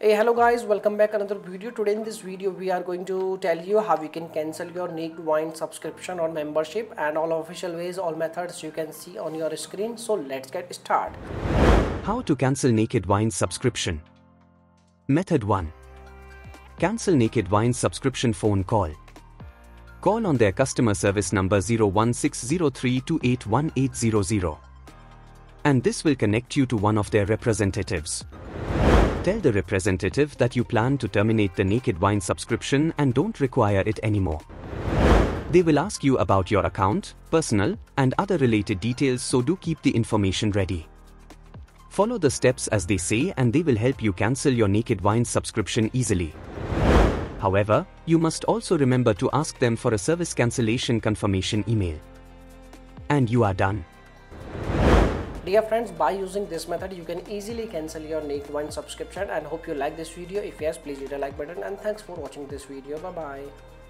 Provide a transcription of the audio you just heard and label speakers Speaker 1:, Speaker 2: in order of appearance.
Speaker 1: hey hello guys welcome back another video. Today in this video we are going to tell you how you can cancel your naked wine subscription or membership and all official ways all methods you can see on your screen. So let's get started.
Speaker 2: How to cancel naked wine subscription. Method 1 cancel naked wine subscription phone call. Call on their customer service number 01603281800 and this will connect you to one of their representatives Tell the representative that you plan to terminate the Naked Wine subscription and don't require it anymore. They will ask you about your account, personal, and other related details so do keep the information ready. Follow the steps as they say and they will help you cancel your Naked Wine subscription easily. However, you must also remember to ask them for a service cancellation confirmation email. And you are done.
Speaker 1: Dear friends, by using this method, you can easily cancel your Naked Wine subscription and hope you like this video. If yes, please hit the like button and thanks for watching this video. Bye-bye.